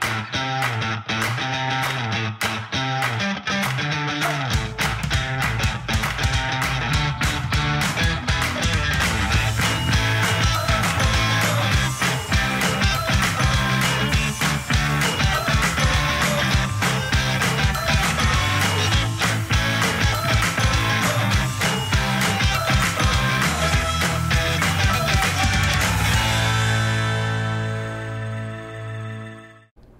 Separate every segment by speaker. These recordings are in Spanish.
Speaker 1: ha ha ha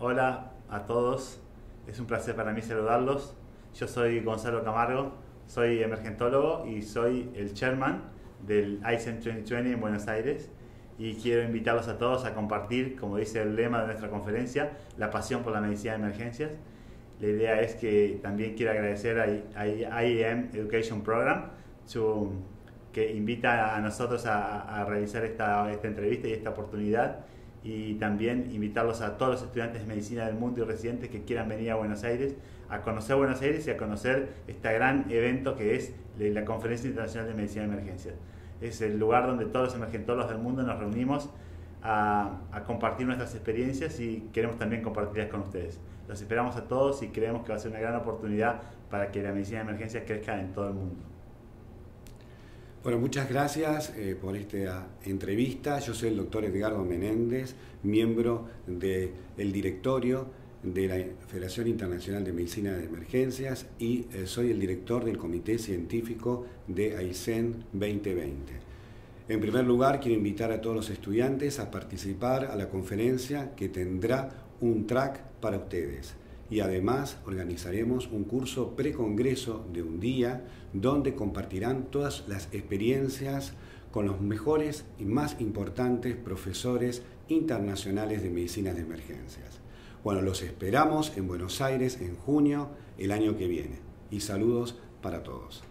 Speaker 1: Hola a todos, es un placer para mí saludarlos. Yo soy Gonzalo Camargo, soy emergentólogo y soy el chairman del ICEN 2020 en Buenos Aires y quiero invitarlos a todos a compartir, como dice el lema de nuestra conferencia, la pasión por la medicina de emergencias. La idea es que también quiero agradecer a IEM Education Program que invita a nosotros a, a realizar esta, esta entrevista y esta oportunidad y también invitarlos a todos los estudiantes de medicina del mundo y residentes que quieran venir a Buenos Aires a conocer Buenos Aires y a conocer este gran evento que es la Conferencia Internacional de Medicina de Emergencias. Es el lugar donde todos los emergentólogos del mundo nos reunimos a, a, compartir nuestras experiencias y queremos también compartirlas con ustedes. Los esperamos a todos y creemos que va a ser una gran oportunidad para que la medicina de emergencias crezca en todo el mundo.
Speaker 2: Bueno, muchas gracias eh, por esta entrevista. Yo soy el doctor Edgardo Menéndez, miembro del directorio de la Federación Internacional de Medicina de Emergencias y eh, soy el director del Comité Científico de AICEN 2020. En primer lugar, quiero invitar a todos los estudiantes a participar a la conferencia que tendrá un track para ustedes y además organizaremos un curso precongreso de un día donde compartirán todas las experiencias con los mejores y más importantes profesores internacionales de medicinas de emergencias. Bueno, los esperamos en Buenos Aires en junio el año que viene. Y saludos para todos.